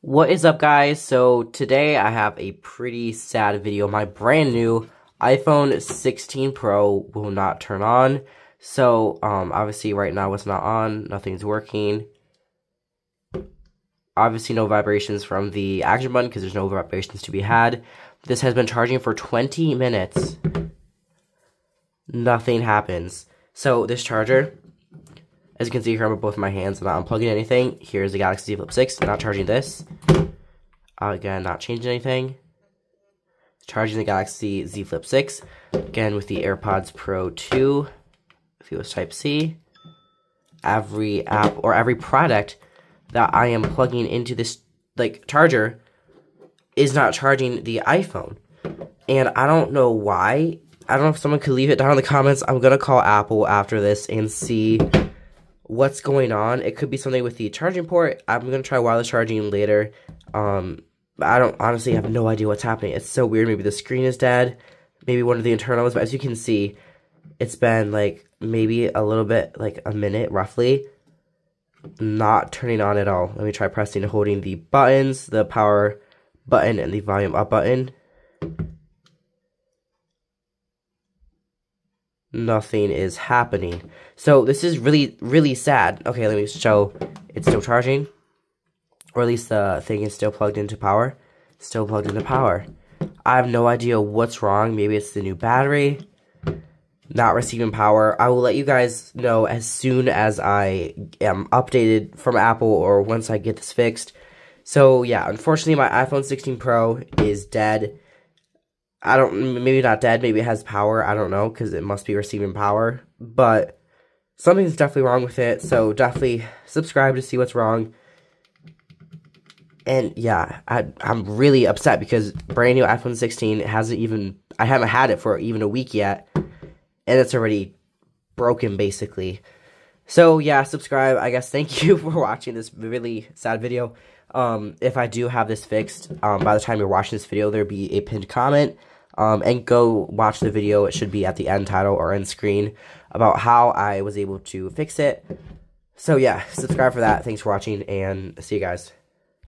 What is up guys? So today I have a pretty sad video. My brand new iPhone 16 Pro will not turn on. So um, obviously right now it's not on. Nothing's working. Obviously no vibrations from the action button because there's no vibrations to be had. This has been charging for 20 minutes. Nothing happens. So this charger as you can see here, I'm with both my hands, I'm not unplugging anything. Here's the Galaxy Z Flip 6, not charging this. Again, not changing anything. Charging the Galaxy Z Flip 6. Again, with the AirPods Pro 2. If it was Type-C. Every app, or every product that I am plugging into this, like, charger is not charging the iPhone. And I don't know why. I don't know if someone could leave it down in the comments. I'm going to call Apple after this and see what's going on. It could be something with the charging port. I'm going to try wireless charging later. Um, I don't honestly have no idea what's happening. It's so weird. Maybe the screen is dead. Maybe one of the internals. But as you can see, it's been like maybe a little bit, like a minute roughly. Not turning on at all. Let me try pressing and holding the buttons, the power button and the volume up button. Nothing is happening. So this is really, really sad. Okay, let me show it's still charging. Or at least the thing is still plugged into power. Still plugged into power. I have no idea what's wrong. Maybe it's the new battery. Not receiving power. I will let you guys know as soon as I am updated from Apple or once I get this fixed. So yeah, unfortunately my iPhone 16 Pro is dead. I don't, maybe not dead, maybe it has power, I don't know, because it must be receiving power, but something's definitely wrong with it, so definitely subscribe to see what's wrong. And yeah, I, I'm really upset because brand new iPhone 16 hasn't even, I haven't had it for even a week yet, and it's already broken basically. So yeah, subscribe. I guess thank you for watching this really sad video. Um, if I do have this fixed, um, by the time you're watching this video, there'll be a pinned comment. Um, and go watch the video. It should be at the end title or end screen about how I was able to fix it. So yeah, subscribe for that. Thanks for watching, and see you guys.